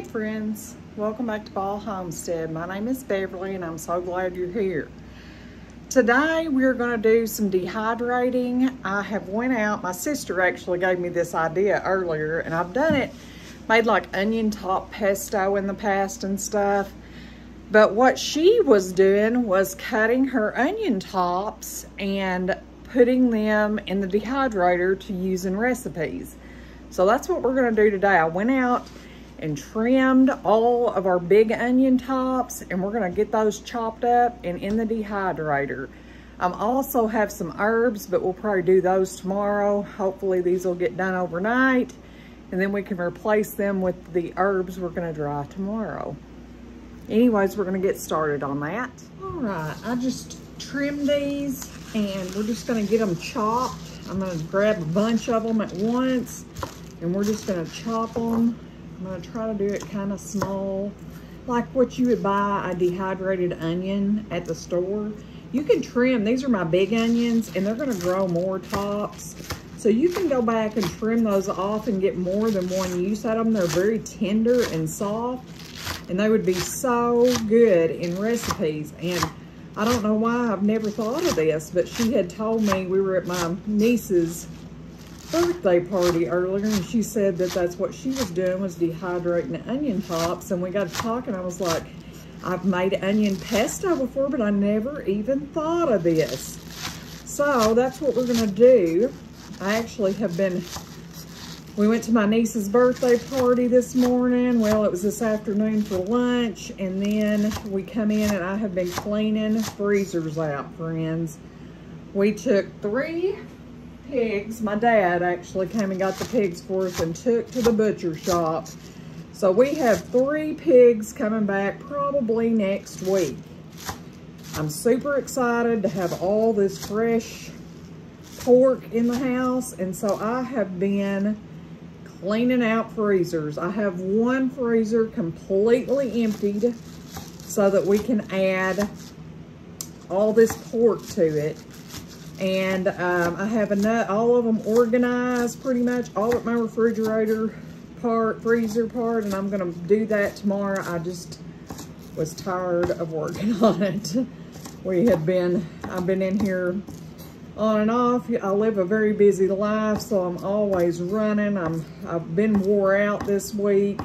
Hey friends, welcome back to Ball Homestead. My name is Beverly and I'm so glad you're here. Today we're going to do some dehydrating. I have went out, my sister actually gave me this idea earlier and I've done it, made like onion top pesto in the past and stuff. But what she was doing was cutting her onion tops and putting them in the dehydrator to use in recipes. So that's what we're gonna do today. I went out and trimmed all of our big onion tops and we're gonna get those chopped up and in the dehydrator. I um, also have some herbs, but we'll probably do those tomorrow. Hopefully these will get done overnight and then we can replace them with the herbs we're gonna dry tomorrow. Anyways, we're gonna get started on that. All right, I just trimmed these and we're just gonna get them chopped. I'm gonna grab a bunch of them at once and we're just gonna chop them. I'm gonna try to do it kind of small, like what you would buy a dehydrated onion at the store. You can trim, these are my big onions, and they're gonna grow more tops. So you can go back and trim those off and get more than one use out of them. They're very tender and soft, and they would be so good in recipes. And I don't know why I've never thought of this, but she had told me we were at my niece's birthday party earlier and she said that that's what she was doing was dehydrating onion tops and we got to talking I was like I've made onion pesto before but I never even thought of this. So that's what we're gonna do. I actually have been we went to my niece's birthday party this morning. Well it was this afternoon for lunch and then we come in and I have been cleaning freezers out friends. We took three pigs. My dad actually came and got the pigs for us and took to the butcher shop. So we have three pigs coming back probably next week. I'm super excited to have all this fresh pork in the house. And so I have been cleaning out freezers. I have one freezer completely emptied so that we can add all this pork to it. And um, I have enough, all of them organized pretty much, all of my refrigerator part, freezer part, and I'm gonna do that tomorrow. I just was tired of working on it. We have been, I've been in here on and off. I live a very busy life, so I'm always running. I'm, I've been wore out this week.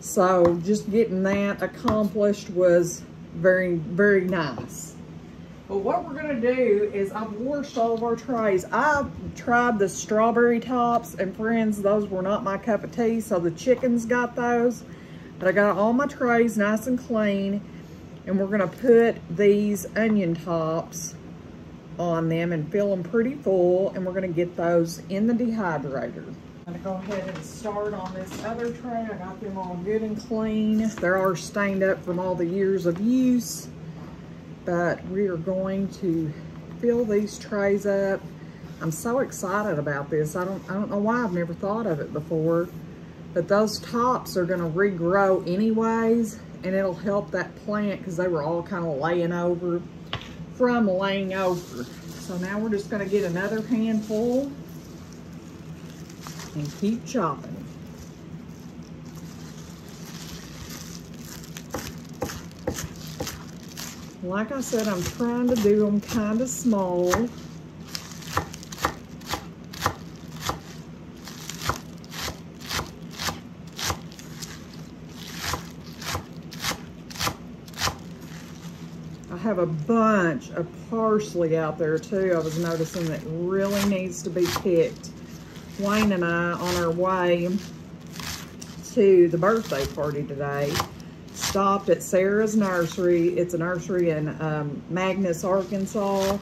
So just getting that accomplished was very, very nice. But what we're gonna do is I've washed all of our trays. I've tried the strawberry tops and friends, those were not my cup of tea. So the chickens got those, but I got all my trays nice and clean. And we're gonna put these onion tops on them and fill them pretty full. And we're gonna get those in the dehydrator. I'm gonna go ahead and start on this other tray. I got them all good and clean. They're all stained up from all the years of use but we are going to fill these trays up. I'm so excited about this. I don't, I don't know why I've never thought of it before, but those tops are gonna regrow anyways, and it'll help that plant because they were all kind of laying over from laying over. So now we're just gonna get another handful and keep chopping. Like I said, I'm trying to do them kind of small. I have a bunch of parsley out there too. I was noticing that really needs to be picked. Wayne and I on our way to the birthday party today stopped at Sarah's Nursery. It's a nursery in um, Magness, Arkansas.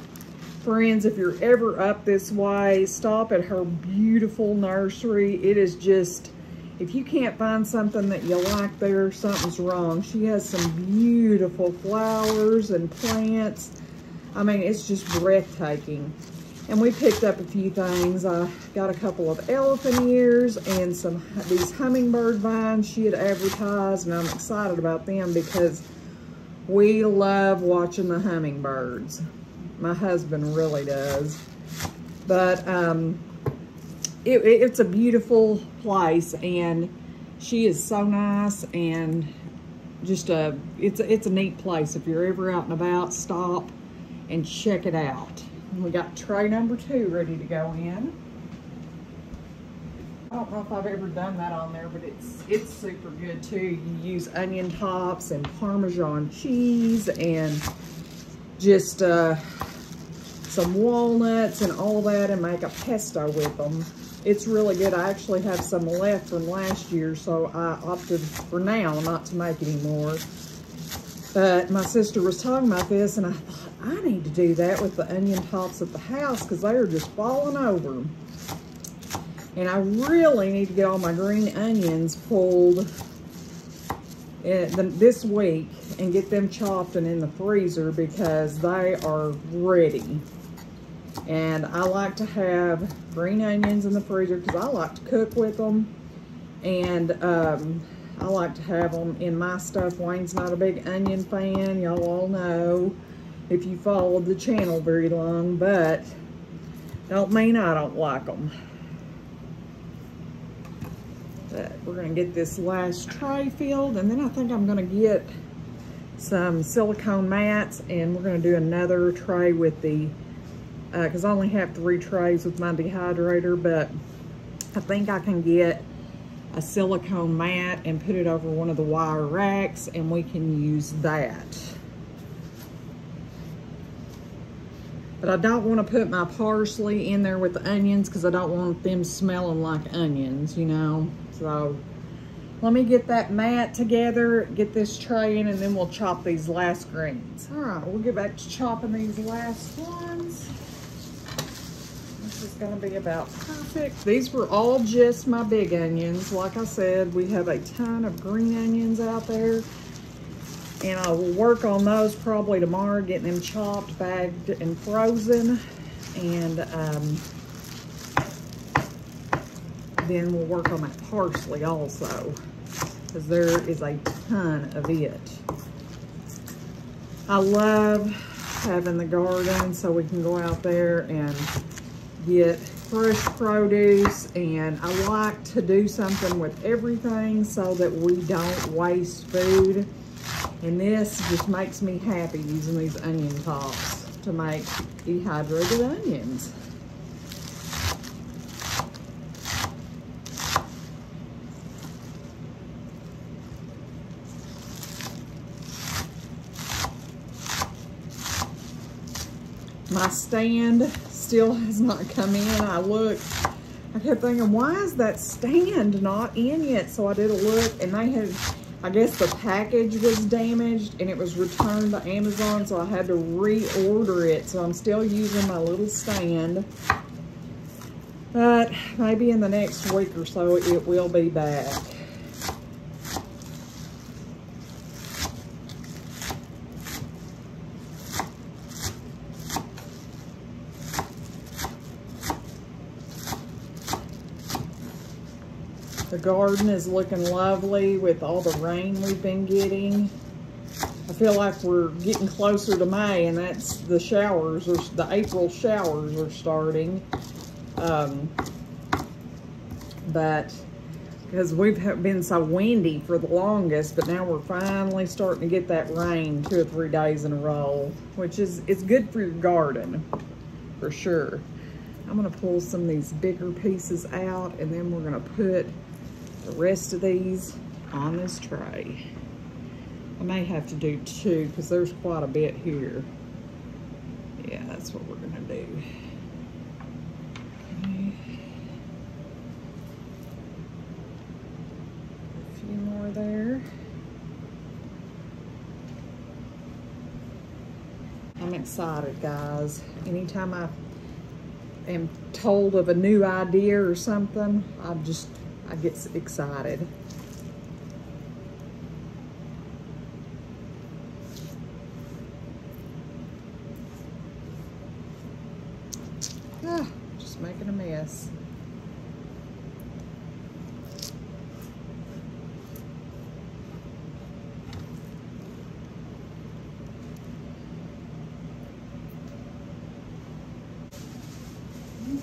Friends, if you're ever up this way, stop at her beautiful nursery. It is just, if you can't find something that you like there, something's wrong. She has some beautiful flowers and plants. I mean, it's just breathtaking. And we picked up a few things. I got a couple of elephant ears and some these hummingbird vines she had advertised, and I'm excited about them because we love watching the hummingbirds. My husband really does. But um, it, it's a beautiful place, and she is so nice and just a it's a, it's a neat place if you're ever out and about stop and check it out and we got tray number two ready to go in I don't know if I've ever done that on there but it's it's super good too you use onion tops and parmesan cheese and just uh, some walnuts and all that and make a pesto with them it's really good. I actually have some left from last year, so I opted for now not to make anymore. But my sister was talking about this, and I thought, I need to do that with the onion tops at the house because they are just falling over. And I really need to get all my green onions pulled this week and get them chopped and in the freezer because they are ready. And I like to have green onions in the freezer because I like to cook with them. And um, I like to have them in my stuff. Wayne's not a big onion fan. Y'all all know if you followed the channel very long. But don't mean I don't like them. But we're going to get this last tray filled. And then I think I'm going to get some silicone mats. And we're going to do another tray with the because uh, I only have three trays with my dehydrator, but I think I can get a silicone mat and put it over one of the wire racks and we can use that. But I don't want to put my parsley in there with the onions because I don't want them smelling like onions, you know. So let me get that mat together, get this tray in, and then we'll chop these last greens. All right, we'll get back to chopping these last ones This is gonna be about perfect. These were all just my big onions. Like I said, we have a ton of green onions out there. And I will work on those probably tomorrow, getting them chopped, bagged, and frozen. And um, then we'll work on that parsley also, because there is a ton of it. I love having the garden so we can go out there and get fresh produce and I like to do something with everything so that we don't waste food. And this just makes me happy using these onion tops to make dehydrated onions. My stand still has not come in. I looked, I kept thinking, why is that stand not in yet? So I did a look and they had, I guess the package was damaged and it was returned by Amazon. So I had to reorder it. So I'm still using my little stand. But maybe in the next week or so, it will be back. The garden is looking lovely with all the rain we've been getting. I feel like we're getting closer to May and that's the showers, or the April showers are starting. Um, but because we've been so windy for the longest, but now we're finally starting to get that rain two or three days in a row, which is it's good for your garden, for sure. I'm gonna pull some of these bigger pieces out and then we're gonna put the rest of these on this tray. I may have to do two because there's quite a bit here. Yeah, that's what we're gonna do. Okay. A few more there. I'm excited, guys. Anytime I am told of a new idea or something, I'm just I get excited. Ah, just making a mess.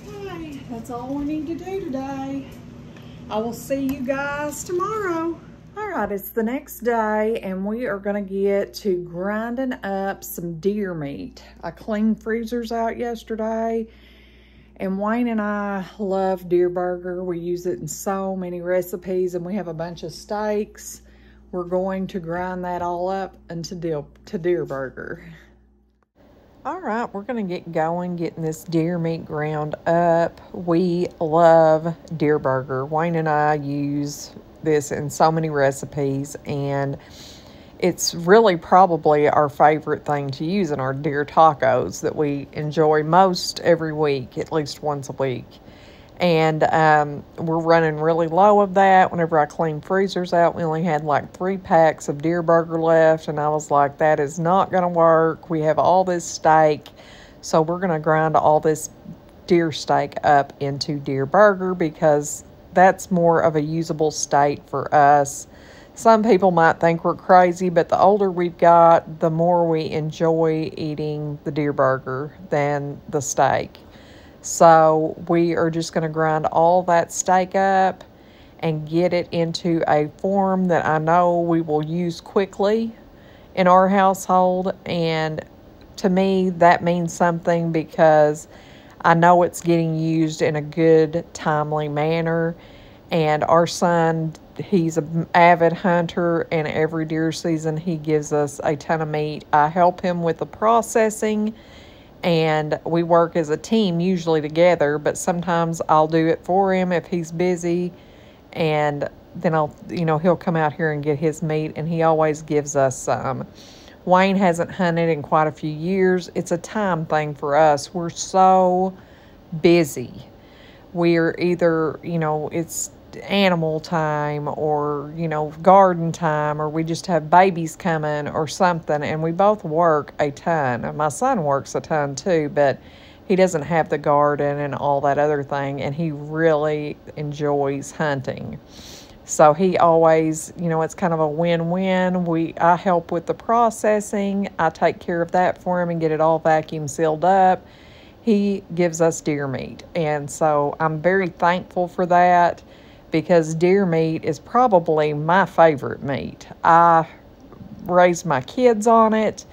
Okay, that's all we need to do today. I will see you guys tomorrow. All right, it's the next day and we are gonna get to grinding up some deer meat. I cleaned freezers out yesterday and Wayne and I love deer burger. We use it in so many recipes and we have a bunch of steaks. We're going to grind that all up into deer, to deer burger. All right, we're gonna get going, getting this deer meat ground up. We love deer burger. Wayne and I use this in so many recipes and it's really probably our favorite thing to use in our deer tacos that we enjoy most every week, at least once a week and um, we're running really low of that. Whenever I cleaned freezers out, we only had like three packs of deer burger left, and I was like, that is not going to work. We have all this steak, so we're going to grind all this deer steak up into deer burger because that's more of a usable state for us. Some people might think we're crazy, but the older we've got, the more we enjoy eating the deer burger than the steak. So we are just going to grind all that steak up and get it into a form that I know we will use quickly in our household. And to me, that means something because I know it's getting used in a good, timely manner. And our son, he's an avid hunter, and every deer season he gives us a ton of meat. I help him with the processing and we work as a team usually together, but sometimes I'll do it for him if he's busy and then I'll, you know, he'll come out here and get his meat and he always gives us some. Wayne hasn't hunted in quite a few years. It's a time thing for us. We're so busy. We're either, you know, it's animal time or, you know, garden time or we just have babies coming or something. And we both work a ton. My son works a ton too, but he doesn't have the garden and all that other thing. And he really enjoys hunting. So he always, you know, it's kind of a win-win. We I help with the processing. I take care of that for him and get it all vacuum sealed up. He gives us deer meat. And so I'm very thankful for that because deer meat is probably my favorite meat. I raised my kids on it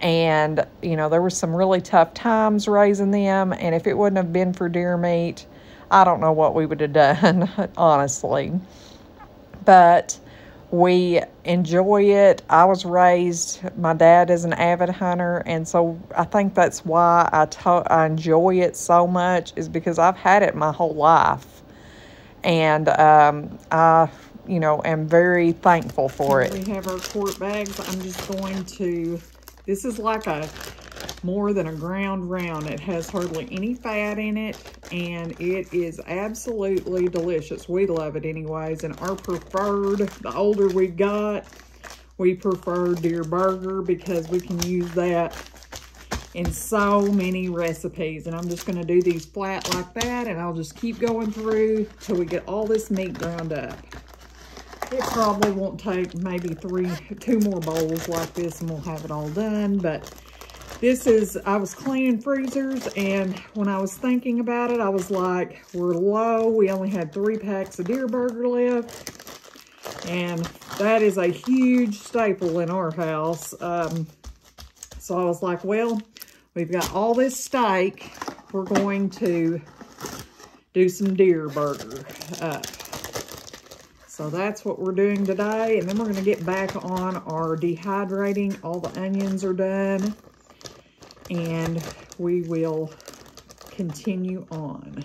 and you know there were some really tough times raising them and if it wouldn't have been for deer meat I don't know what we would have done honestly. But we enjoy it. I was raised my dad is an avid hunter and so I think that's why I, I enjoy it so much is because I've had it my whole life and um, I, you know, am very thankful for it. We have our quart bags. I'm just going to, this is like a more than a ground round. It has hardly any fat in it, and it is absolutely delicious. We love it anyways, and our preferred, the older we got, we prefer deer burger because we can use that in so many recipes. And I'm just going to do these flat like that. And I'll just keep going through till we get all this meat ground up. It probably won't take maybe three, two more bowls like this and we'll have it all done. But this is, I was cleaning freezers and when I was thinking about it, I was like, we're low. We only had three packs of deer burger left. And that is a huge staple in our house. Um, so I was like, well, We've got all this steak. We're going to do some deer burger up. So that's what we're doing today. And then we're going to get back on our dehydrating. All the onions are done. And we will continue on.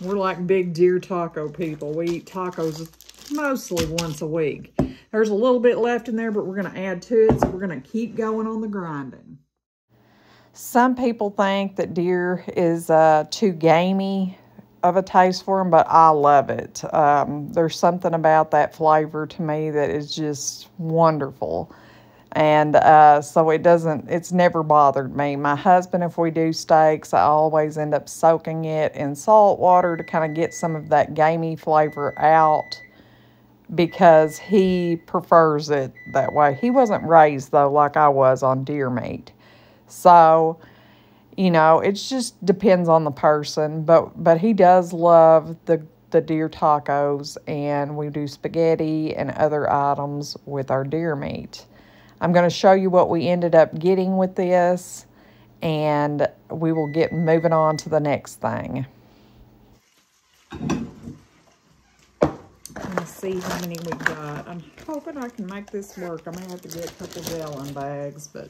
We're like big deer taco people. We eat tacos mostly once a week. There's a little bit left in there, but we're going to add to it. So we're going to keep going on the grinding. Some people think that deer is uh, too gamey of a taste for them, but I love it. Um, there's something about that flavor to me that is just wonderful. And uh, so it doesn't, it's never bothered me. My husband, if we do steaks, I always end up soaking it in salt water to kind of get some of that gamey flavor out because he prefers it that way. He wasn't raised, though, like I was on deer meat. So you know, it just depends on the person. But but he does love the the deer tacos, and we do spaghetti and other items with our deer meat. I'm going to show you what we ended up getting with this, and we will get moving on to the next thing. Let's see how many we got. I'm hoping I can make this work. I may have to get a couple gallon bags, but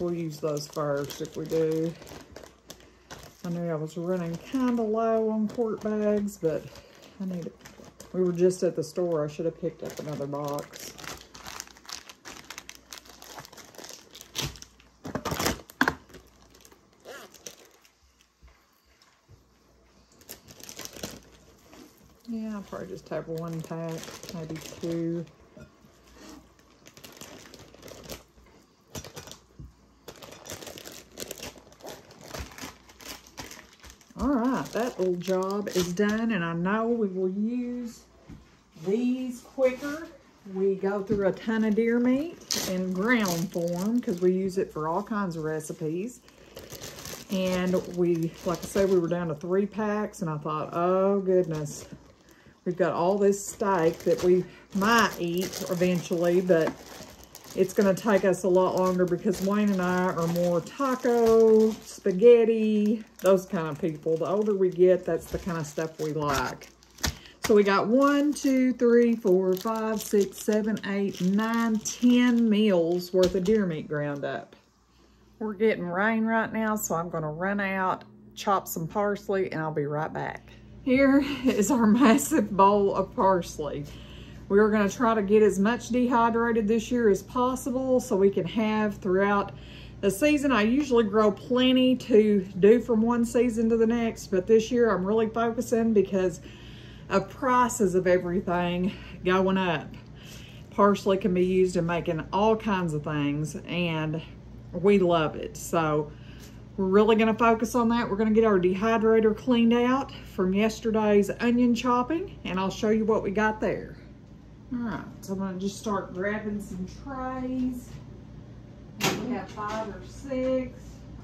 we'll use those first if we do. I knew I was running kind of low on quart bags, but I need it. We were just at the store. I should have picked up another box. Yeah, I'll probably just have one pack, maybe two. All right, that little job is done, and I know we will use these quicker. We go through a ton of deer meat in ground form because we use it for all kinds of recipes. And we, like I said, we were down to three packs, and I thought, oh goodness, we've got all this steak that we might eat eventually, but it's going to take us a lot longer because Wayne and I are more taco, spaghetti, those kind of people. The older we get, that's the kind of stuff we like. So we got one, two, three, four, five, six, seven, eight, nine, ten meals worth of deer meat ground up. We're getting rain right now, so I'm going to run out, chop some parsley, and I'll be right back. Here is our massive bowl of parsley. We're going to try to get as much dehydrated this year as possible so we can have throughout the season. I usually grow plenty to do from one season to the next, but this year I'm really focusing because of prices of everything going up. Parsley can be used in making all kinds of things and we love it. So we're really gonna focus on that. We're gonna get our dehydrator cleaned out from yesterday's onion chopping and I'll show you what we got there. All right, so I'm gonna just start grabbing some trays. We have five or six.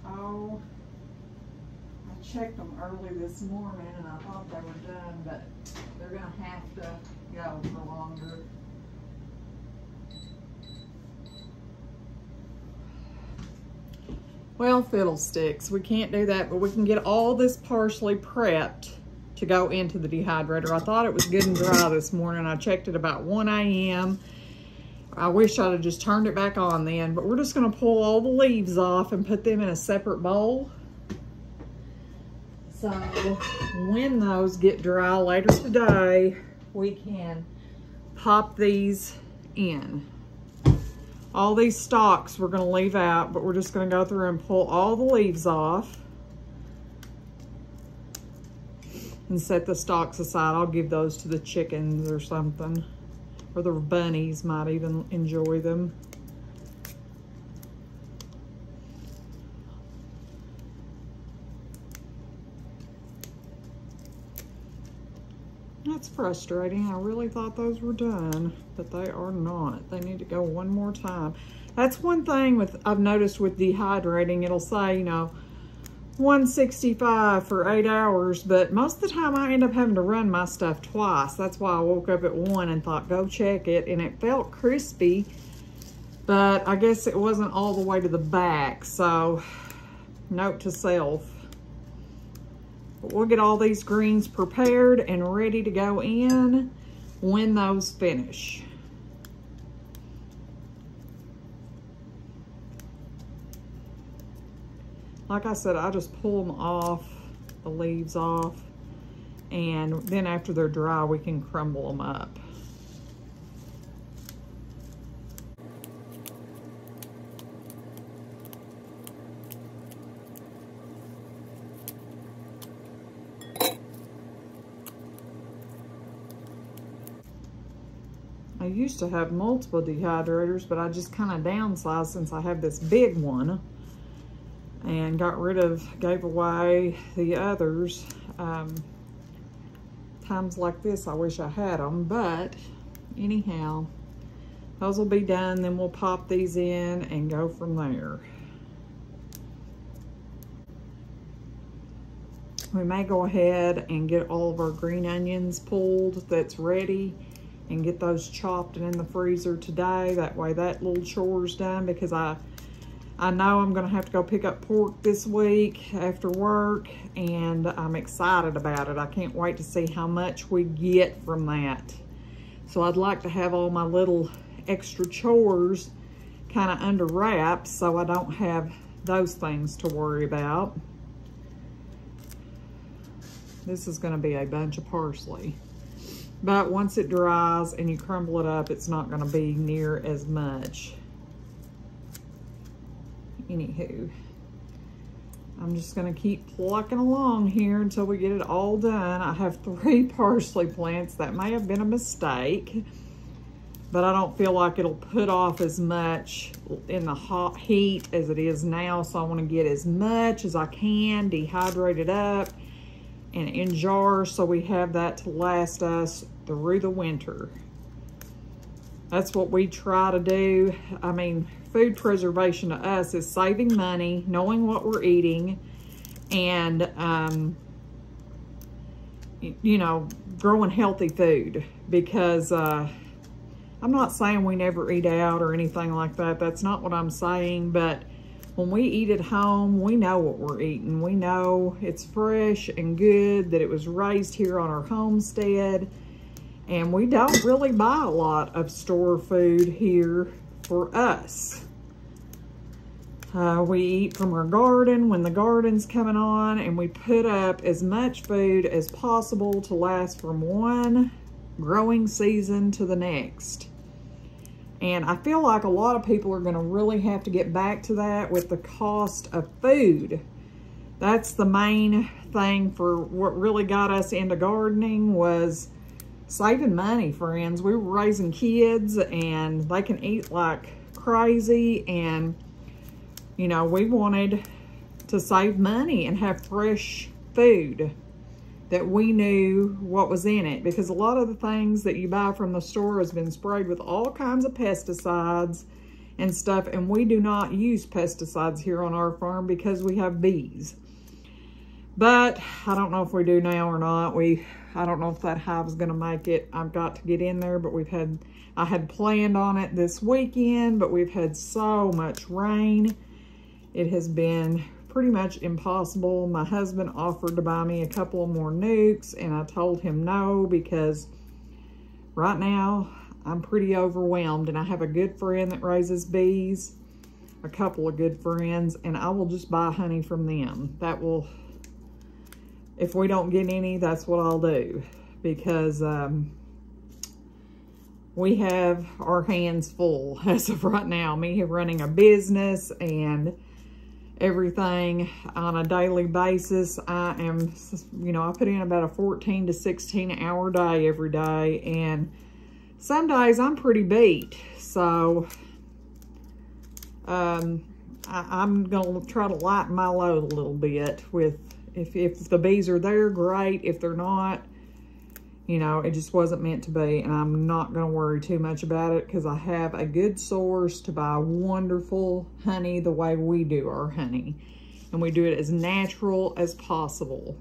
Oh, I checked them early this morning and I thought they were done, but they're gonna have to go for longer. Well, fiddlesticks, we can't do that, but we can get all this parsley prepped to go into the dehydrator. I thought it was good and dry this morning. I checked it about 1 a.m. I wish I'd have just turned it back on then, but we're just gonna pull all the leaves off and put them in a separate bowl. So when those get dry later today, we can pop these in. All these stalks we're gonna leave out, but we're just gonna go through and pull all the leaves off. and set the stalks aside. I'll give those to the chickens or something. Or the bunnies might even enjoy them. That's frustrating. I really thought those were done, but they are not. They need to go one more time. That's one thing with I've noticed with dehydrating. It'll say, you know, 165 for eight hours, but most of the time I end up having to run my stuff twice. That's why I woke up at one and thought, go check it. And it felt crispy, but I guess it wasn't all the way to the back. So note to self. But we'll get all these greens prepared and ready to go in when those finish. like I said, I just pull them off, the leaves off, and then after they're dry, we can crumble them up. I used to have multiple dehydrators, but I just kind of downsized since I have this big one and got rid of, gave away the others. Um, times like this, I wish I had them, but anyhow, those will be done. Then we'll pop these in and go from there. we may go ahead and get all of our green onions pulled that's ready and get those chopped and in the freezer today. That way that little chore's done because I I know I'm gonna have to go pick up pork this week after work and I'm excited about it. I can't wait to see how much we get from that. So I'd like to have all my little extra chores kind of under wraps so I don't have those things to worry about. This is gonna be a bunch of parsley. But once it dries and you crumble it up, it's not gonna be near as much. Anywho, I'm just gonna keep plucking along here until we get it all done. I have three parsley plants. That may have been a mistake, but I don't feel like it'll put off as much in the hot heat as it is now. So I wanna get as much as I can, dehydrate it up, and in jars so we have that to last us through the winter. That's what we try to do. I mean, food preservation to us is saving money, knowing what we're eating, and, um, you know, growing healthy food because uh, I'm not saying we never eat out or anything like that. That's not what I'm saying, but when we eat at home, we know what we're eating. We know it's fresh and good, that it was raised here on our homestead. And we don't really buy a lot of store food here for us. Uh, we eat from our garden when the garden's coming on and we put up as much food as possible to last from one growing season to the next. And I feel like a lot of people are gonna really have to get back to that with the cost of food. That's the main thing for what really got us into gardening was saving money, friends. We were raising kids and they can eat like crazy and, you know, we wanted to save money and have fresh food that we knew what was in it because a lot of the things that you buy from the store has been sprayed with all kinds of pesticides and stuff and we do not use pesticides here on our farm because we have bees. But I don't know if we do now or not. We I don't know if that hive is going to make it. I've got to get in there but we've had I had planned on it this weekend but we've had so much rain. It has been pretty much impossible. My husband offered to buy me a couple more nucs and I told him no because right now I'm pretty overwhelmed and I have a good friend that raises bees, a couple of good friends, and I will just buy honey from them. That will, if we don't get any, that's what I'll do because um, we have our hands full as of right now. Me running a business and everything on a daily basis. I am, you know, I put in about a 14 to 16 hour day every day. And some days I'm pretty beat. So um, I, am going to try to lighten my load a little bit with, if, if the bees are there, great. If they're not, you know, it just wasn't meant to be. And I'm not going to worry too much about it because I have a good source to buy wonderful honey the way we do our honey. And we do it as natural as possible.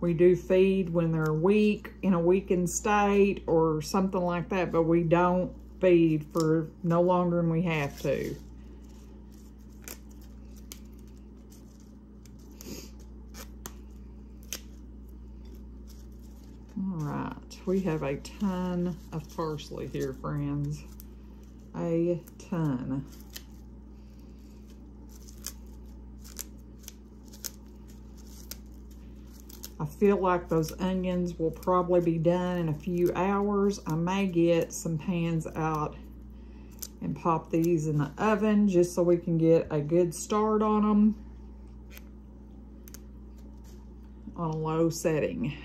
We do feed when they're weak, in a weakened state or something like that, but we don't feed for no longer than we have to. We have a ton of parsley here, friends. A ton. I feel like those onions will probably be done in a few hours. I may get some pans out and pop these in the oven just so we can get a good start on them on a low setting.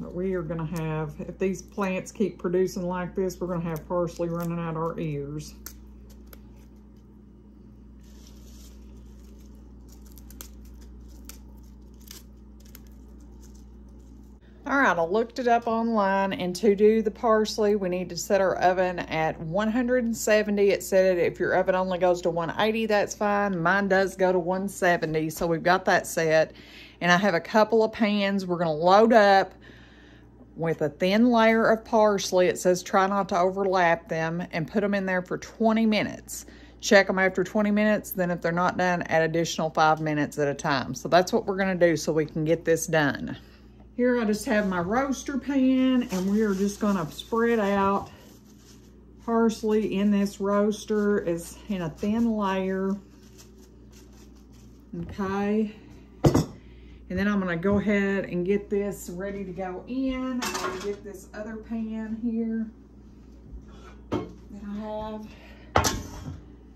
We are going to have, if these plants keep producing like this, we're going to have parsley running out our ears. All right, I looked it up online and to do the parsley, we need to set our oven at 170. It said if your oven only goes to 180, that's fine. Mine does go to 170, so we've got that set. And I have a couple of pans we're gonna load up with a thin layer of parsley. It says try not to overlap them and put them in there for 20 minutes. Check them after 20 minutes, then if they're not done, add additional five minutes at a time. So that's what we're gonna do so we can get this done. Here I just have my roaster pan and we are just gonna spread out parsley in this roaster is in a thin layer. Okay. And then I'm gonna go ahead and get this ready to go in. I'm gonna get this other pan here that I have.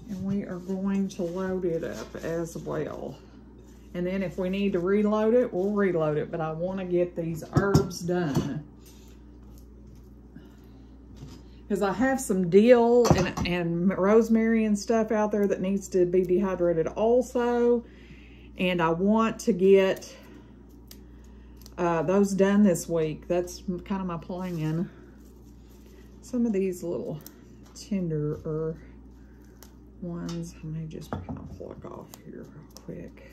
And we are going to load it up as well. And then if we need to reload it, we'll reload it. But I want to get these herbs done. Because I have some dill and, and rosemary and stuff out there that needs to be dehydrated also. And I want to get uh, those done this week. That's kind of my plan. Some of these little tenderer ones, I may just kind of plug off here real quick.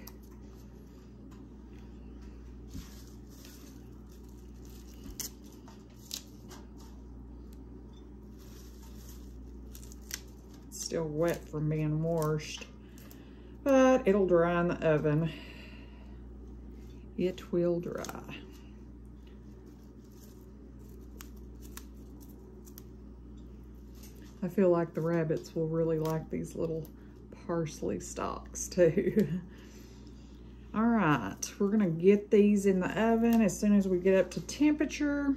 still wet from being washed, but it'll dry in the oven. It will dry. I feel like the rabbits will really like these little parsley stalks too. All right, we're gonna get these in the oven as soon as we get up to temperature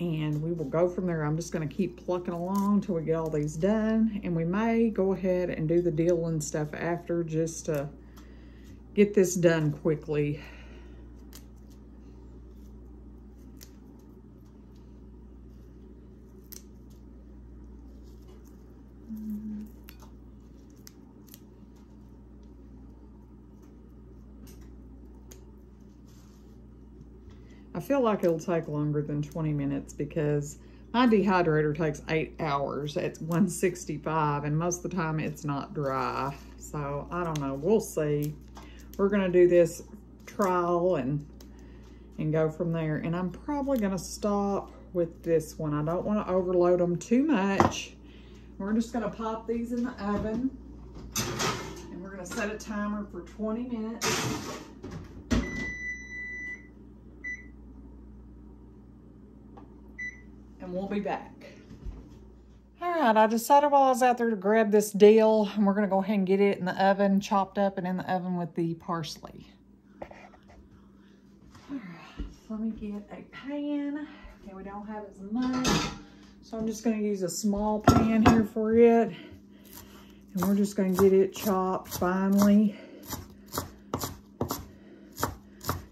and we will go from there. I'm just to keep plucking along until we get all these done. And we may go ahead and do the dill and stuff after just to get this done quickly. I feel like it'll take longer than 20 minutes because my dehydrator takes eight hours at 165 and most of the time it's not dry. So I don't know, we'll see. We're gonna do this trial and, and go from there. And I'm probably gonna stop with this one. I don't wanna overload them too much. We're just gonna pop these in the oven and we're gonna set a timer for 20 minutes. and we'll be back. All right, I decided while I was out there to grab this dill, and we're gonna go ahead and get it in the oven, chopped up and in the oven with the parsley. All right, let me get a pan. Okay, we don't have as much, so I'm just gonna use a small pan here for it. And we're just gonna get it chopped finely.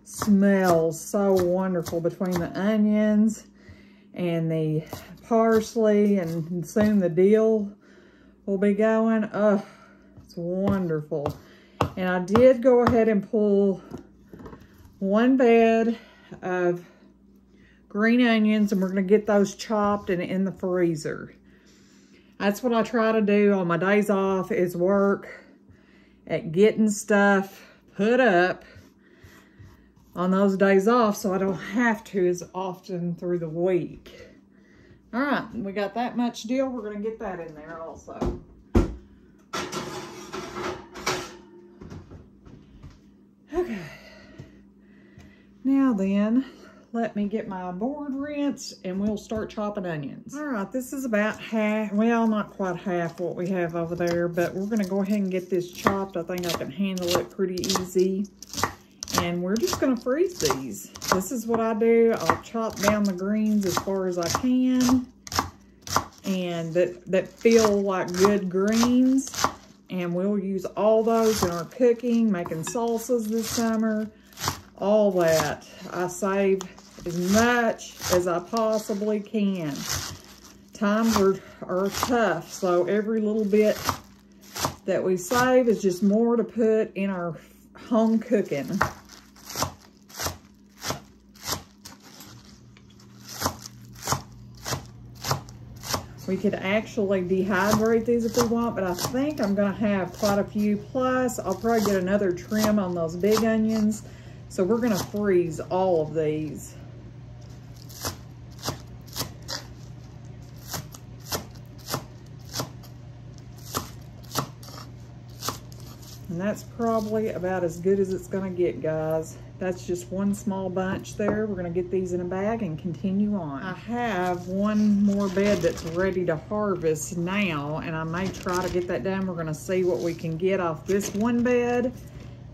Smells so wonderful between the onions and the parsley and soon the dill will be going. Oh, it's wonderful. And I did go ahead and pull one bed of green onions and we're going to get those chopped and in the freezer. That's what I try to do on my days off is work at getting stuff put up on those days off so I don't have to as often through the week. All right, we got that much deal. We're going to get that in there also. Okay. Now then, let me get my board rinse and we'll start chopping onions. All right, this is about half, well, not quite half what we have over there, but we're gonna go ahead and get this chopped. I think I can handle it pretty easy. And we're just going to freeze these. This is what I do. I'll chop down the greens as far as I can. And that, that feel like good greens. And we'll use all those in our cooking, making salsas this summer. All that. I save as much as I possibly can. Times are, are tough, so every little bit that we save is just more to put in our home cooking. We could actually dehydrate these if we want, but I think I'm gonna have quite a few. Plus, I'll probably get another trim on those big onions. So we're gonna freeze all of these. And that's probably about as good as it's gonna get, guys. That's just one small bunch there. We're gonna get these in a bag and continue on. I have one more bed that's ready to harvest now, and I may try to get that done. We're gonna see what we can get off this one bed,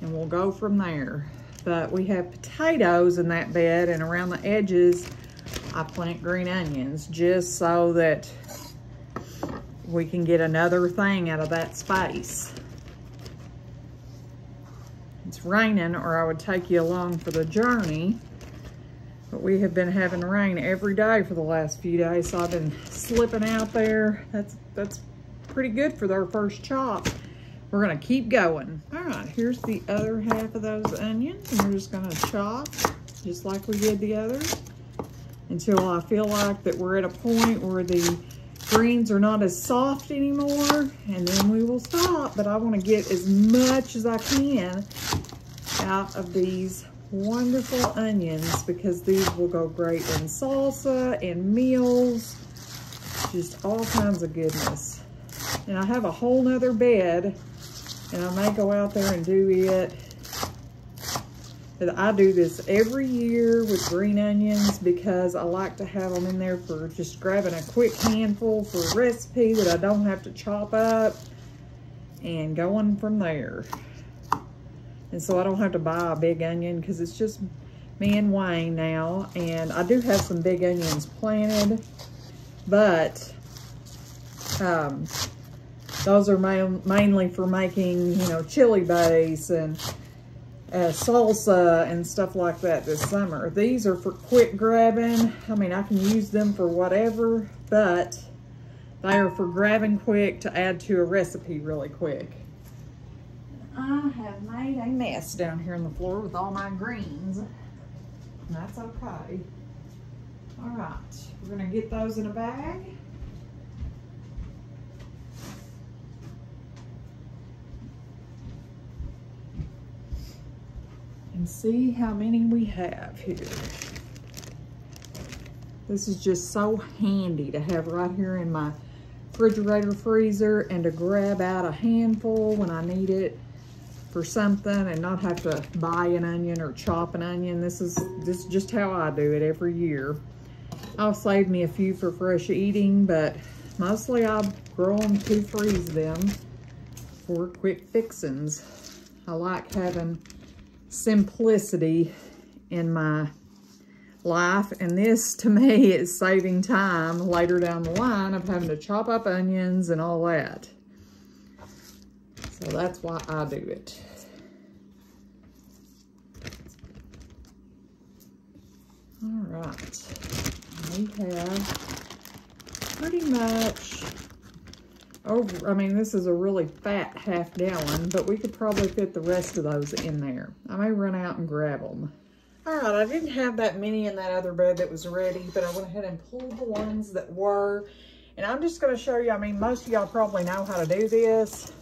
and we'll go from there. But we have potatoes in that bed, and around the edges, I plant green onions, just so that we can get another thing out of that space it's raining or I would take you along for the journey. But we have been having rain every day for the last few days, so I've been slipping out there. That's, that's pretty good for their first chop. We're gonna keep going. All right, here's the other half of those onions, and we're just gonna chop just like we did the others until I feel like that we're at a point where the greens are not as soft anymore, and then we will stop. But I wanna get as much as I can out of these wonderful onions because these will go great in salsa and meals, just all kinds of goodness. And I have a whole nother bed and I may go out there and do it. I do this every year with green onions because I like to have them in there for just grabbing a quick handful for a recipe that I don't have to chop up and going from there. And so I don't have to buy a big onion because it's just me and Wayne now. And I do have some big onions planted, but um, those are ma mainly for making, you know, chili base and uh, salsa and stuff like that this summer. These are for quick grabbing. I mean, I can use them for whatever, but they are for grabbing quick to add to a recipe really quick. I have made a mess down here on the floor with all my greens. That's okay. All right, we're gonna get those in a bag. And see how many we have here. This is just so handy to have right here in my refrigerator freezer and to grab out a handful when I need it for something and not have to buy an onion or chop an onion. This is, this is just how I do it every year. I'll save me a few for fresh eating, but mostly I grow them to freeze them for quick fixings. I like having simplicity in my life, and this to me is saving time later down the line of having to chop up onions and all that. So that's why I do it. All right, we have pretty much over, I mean, this is a really fat half gallon, but we could probably fit the rest of those in there. I may run out and grab them. All right, I didn't have that many in that other bed that was ready, but I went ahead and pulled the ones that were. And I'm just gonna show you, I mean, most of y'all probably know how to do this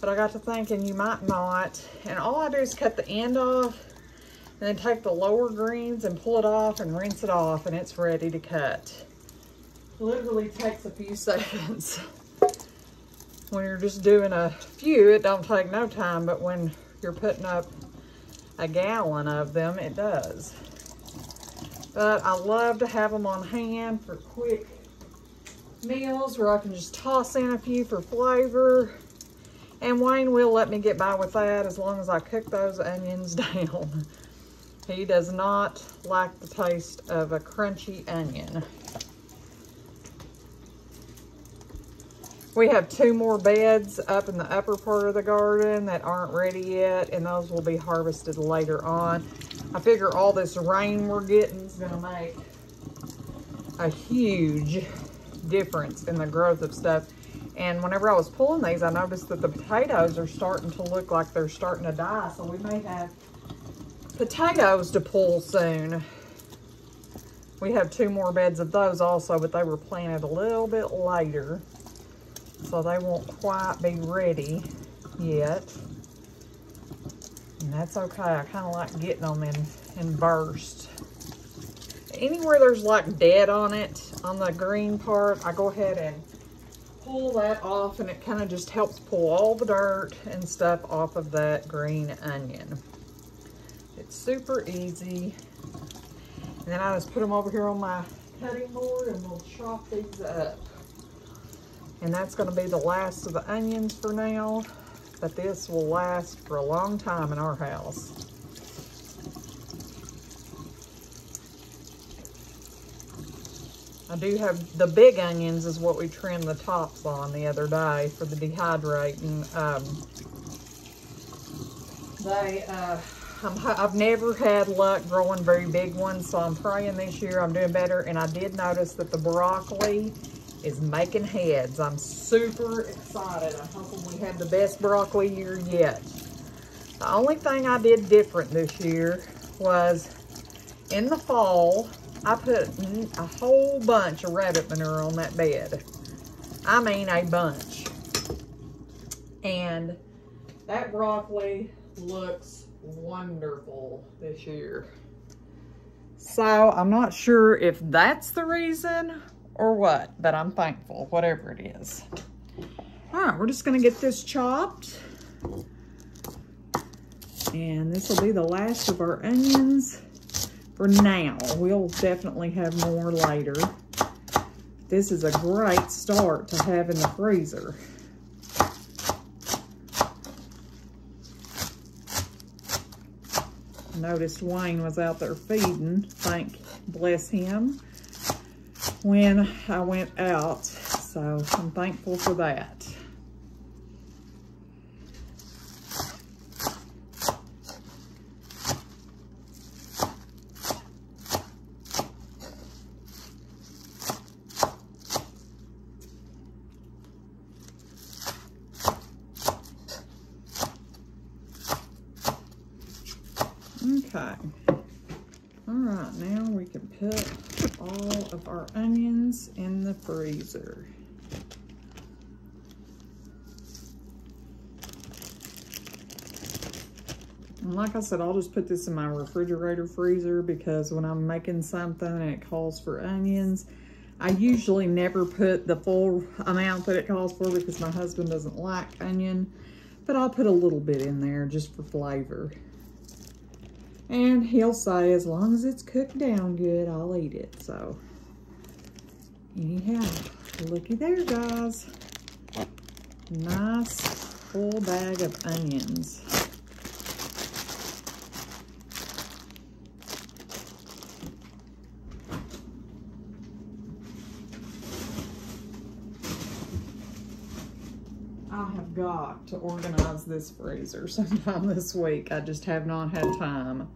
but I got to thinking you might not. And all I do is cut the end off and then take the lower greens and pull it off and rinse it off and it's ready to cut. Literally takes a few seconds. When you're just doing a few, it don't take no time, but when you're putting up a gallon of them, it does. But I love to have them on hand for quick meals where I can just toss in a few for flavor and Wayne will let me get by with that as long as I cook those onions down. He does not like the taste of a crunchy onion. We have two more beds up in the upper part of the garden that aren't ready yet, and those will be harvested later on. I figure all this rain we're getting is gonna make a huge difference in the growth of stuff. And whenever I was pulling these, I noticed that the potatoes are starting to look like they're starting to die. So we may have potatoes to pull soon. we have two more beds of those also, but they were planted a little bit later. So they won't quite be ready yet. And that's okay. I kind of like getting them in, in burst. Anywhere there's like dead on it, on the green part, I go ahead and pull that off and it kind of just helps pull all the dirt and stuff off of that green onion. It's super easy. And then I just put them over here on my cutting board and we'll chop these up. And that's gonna be the last of the onions for now, but this will last for a long time in our house. I do have the big onions is what we trimmed the tops on the other day for the dehydrating. Um, they, uh, i have never had luck growing very big ones, so I'm praying this year I'm doing better. And I did notice that the broccoli is making heads. I'm super excited. I'm hoping we have the best broccoli year yet. The only thing I did different this year was in the fall, I put a whole bunch of rabbit manure on that bed. I mean a bunch. And that broccoli looks wonderful this year. So I'm not sure if that's the reason or what, but I'm thankful, whatever it is. All right, we're just gonna get this chopped. And this will be the last of our onions for now. We'll definitely have more later. This is a great start to have in the freezer. Noticed Wayne was out there feeding, thank bless him, when I went out. So I'm thankful for that. Okay. All right, now we can put all of our onions in the freezer. And like I said, I'll just put this in my refrigerator freezer because when I'm making something and it calls for onions, I usually never put the full amount that it calls for because my husband doesn't like onion, but I'll put a little bit in there just for flavor. And he'll say, as long as it's cooked down good, I'll eat it. So, anyhow, looky there, guys. Nice full bag of onions. I have got to organize this freezer sometime this week. I just have not had time.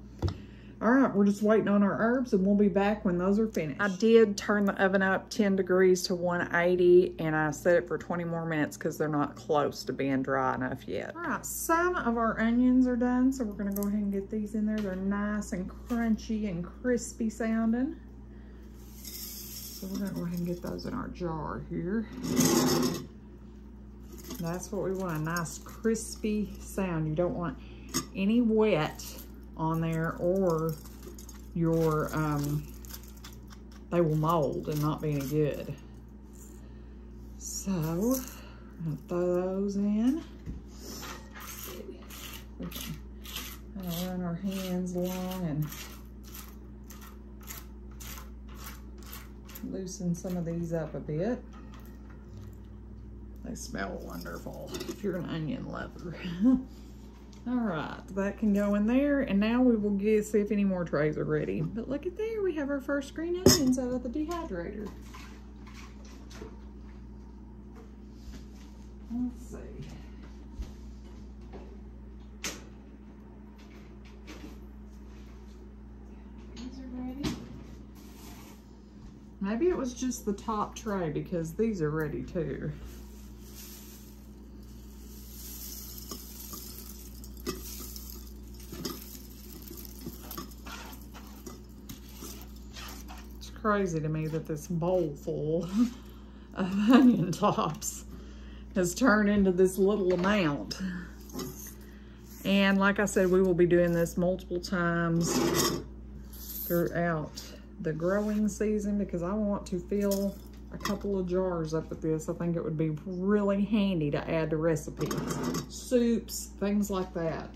All right, we're just waiting on our herbs and we'll be back when those are finished. I did turn the oven up 10 degrees to 180 and I set it for 20 more minutes because they're not close to being dry enough yet. All right, some of our onions are done, so we're gonna go ahead and get these in there. They're nice and crunchy and crispy sounding. So we're gonna go ahead and get those in our jar here. That's what we want, a nice crispy sound. You don't want any wet on there or your, um, they will mold and not be any good. So, I'm gonna throw those in. We run our hands along and loosen some of these up a bit. They smell wonderful if you're an onion lover. All right, that can go in there. And now we will get see if any more trays are ready. But look at there, we have our first green onions out of the dehydrator. Let's see. These are ready. Maybe it was just the top tray because these are ready too. Crazy to me that this bowl full of onion tops has turned into this little amount. And like I said, we will be doing this multiple times throughout the growing season because I want to fill a couple of jars up with this. I think it would be really handy to add to recipes, soups, things like that.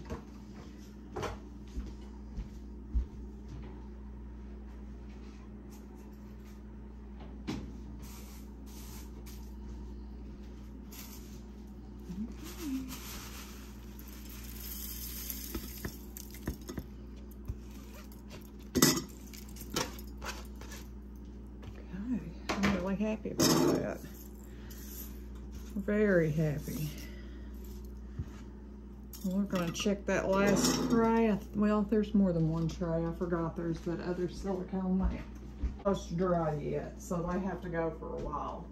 happy about that. Very happy. We're gonna check that last tray. Well, there's more than one tray. I forgot there's that other silicone lamp. It's dry yet, so they have to go for a while.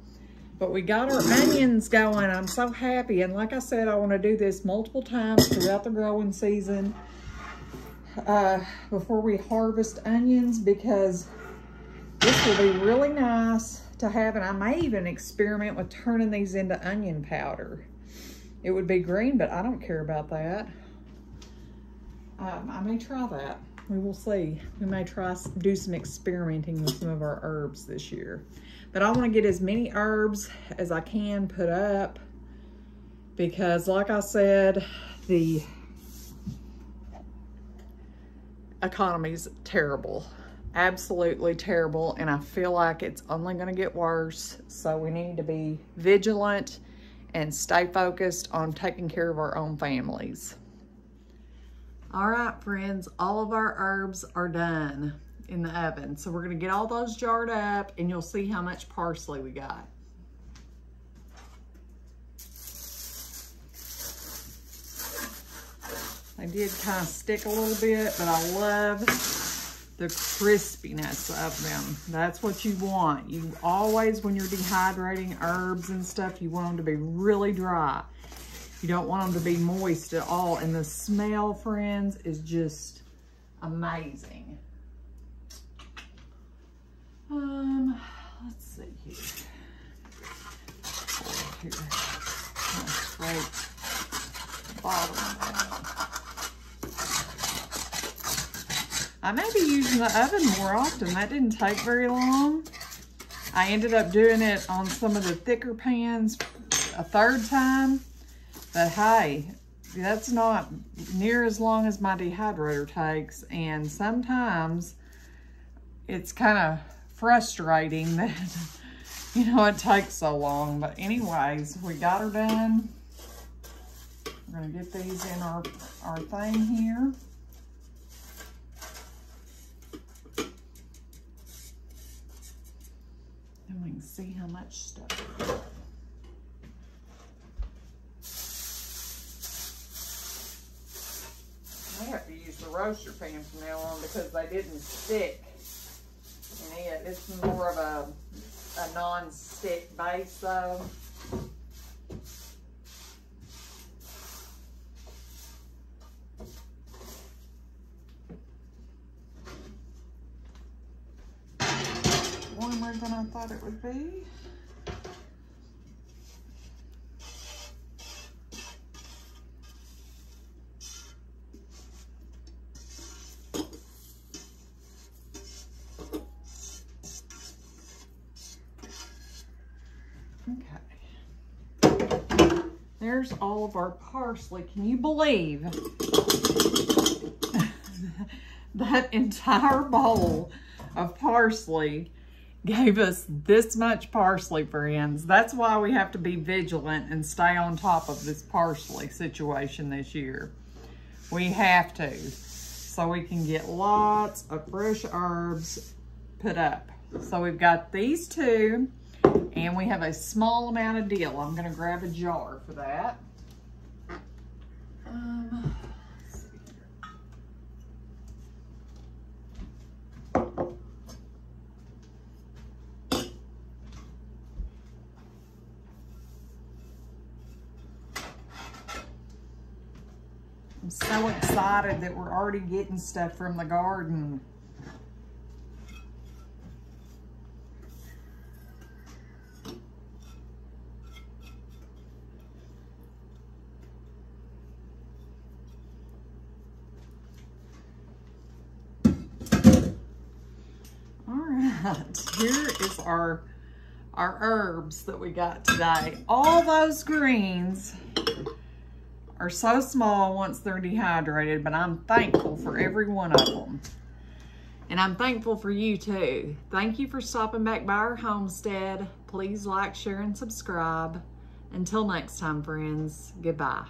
But we got our onions going. I'm so happy. And like I said, I want to do this multiple times throughout the growing season uh, before we harvest onions because this will be really nice to have, and I may even experiment with turning these into onion powder. It would be green, but I don't care about that. Um, I may try that. We will see. We may try do some experimenting with some of our herbs this year. But I want to get as many herbs as I can put up because like I said, the economy's terrible absolutely terrible and I feel like it's only going to get worse. So we need to be vigilant and stay focused on taking care of our own families. All right, friends, all of our herbs are done in the oven. So we're going to get all those jarred up and you'll see how much parsley we got. They did kind of stick a little bit, but I love the crispiness of them. That's what you want. You always, when you're dehydrating herbs and stuff, you want them to be really dry. You don't want them to be moist at all. And the smell, friends, is just amazing. Um, let's see here. Here, bottom I may be using the oven more often. That didn't take very long. I ended up doing it on some of the thicker pans a third time. But hey, that's not near as long as my dehydrator takes. And sometimes it's kind of frustrating that, you know, it takes so long. But anyways, we got her done. We're going to get these in our, our thing here. And we can see how much stuff. I have to use the roaster pan from now on because they didn't stick in it. It's more of a, a non-stick base though. warmer than I thought it would be. There's all of our parsley. Can you believe that entire bowl of parsley gave us this much parsley, friends. That's why we have to be vigilant and stay on top of this parsley situation this year. We have to, so we can get lots of fresh herbs put up. So we've got these two, and we have a small amount of dill. I'm gonna grab a jar for that. Um, I'm so excited that we're already getting stuff from the garden. Here is our, our herbs that we got today. All those greens are so small once they're dehydrated, but I'm thankful for every one of them. And I'm thankful for you too. Thank you for stopping back by our homestead. Please like, share, and subscribe. Until next time, friends, goodbye.